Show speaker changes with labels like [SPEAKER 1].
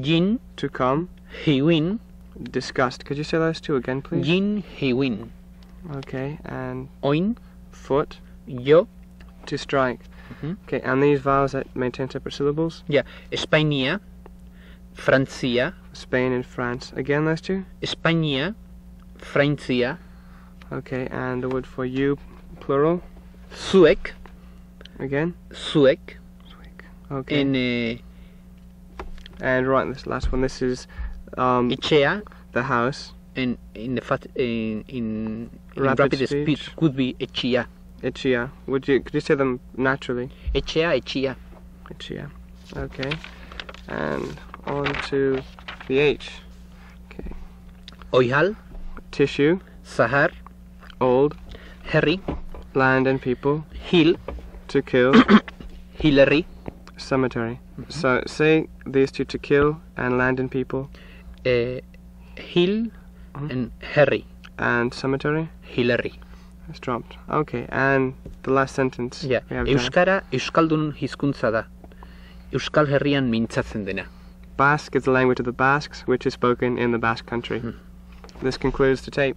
[SPEAKER 1] Jin,
[SPEAKER 2] to come.
[SPEAKER 1] hiwin,
[SPEAKER 2] Disgust. Could you say those two again, please?
[SPEAKER 1] jin, hiwin.
[SPEAKER 2] Okay, and
[SPEAKER 1] Oin,
[SPEAKER 2] foot
[SPEAKER 1] yo,
[SPEAKER 2] to strike.
[SPEAKER 1] Mhm.
[SPEAKER 2] Okay, and these vowels that maintain separate syllables.
[SPEAKER 1] yeah. Espainia, Francia,
[SPEAKER 2] Spain and France. Again, those two.
[SPEAKER 1] España, Francia,
[SPEAKER 2] Okay, and the word for you, plural.
[SPEAKER 1] Zuek,
[SPEAKER 2] Again.
[SPEAKER 1] Zuek,
[SPEAKER 2] Okay.
[SPEAKER 1] en eh,
[SPEAKER 2] and right, this last one. This is um, the house.
[SPEAKER 1] en, in the fat, in, in, in
[SPEAKER 2] Rapid
[SPEAKER 1] rapid, speech.
[SPEAKER 2] speech.
[SPEAKER 1] could be Echea.
[SPEAKER 2] Ichia. Would you could you say them naturally?
[SPEAKER 1] Echea, Echea.
[SPEAKER 2] Ichia. Okay. And on to the H. Okay.
[SPEAKER 1] Oihal,
[SPEAKER 2] Tissue.
[SPEAKER 1] Zahar,
[SPEAKER 2] Old.
[SPEAKER 1] Herri,
[SPEAKER 2] Land and people.
[SPEAKER 1] Hil,
[SPEAKER 2] To kill.
[SPEAKER 1] Hilerri,
[SPEAKER 2] cemetery. So say these two to kill and land and people
[SPEAKER 1] eh, Hil,
[SPEAKER 2] Mhm.
[SPEAKER 1] and Herri,
[SPEAKER 2] and cemetery.
[SPEAKER 1] Hilerri.
[SPEAKER 2] It's dropped. Okay, and the last sentence. Have.
[SPEAKER 1] Euskara Euskaldun hizkuntza da. Euskal Herrian mintzatzen dena.
[SPEAKER 2] Basque is the language of the Basques, which is spoken in the Basque country. This concludes the tape.